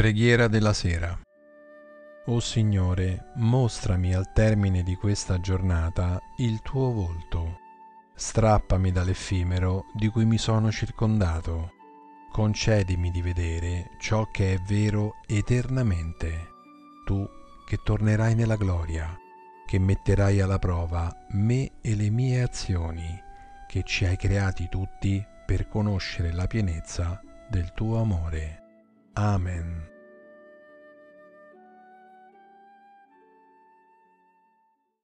Preghiera della sera. O Signore, mostrami al termine di questa giornata il tuo volto. Strappami dall'effimero di cui mi sono circondato. Concedimi di vedere ciò che è vero eternamente. Tu che tornerai nella gloria, che metterai alla prova me e le mie azioni, che ci hai creati tutti per conoscere la pienezza del tuo amore. Amen.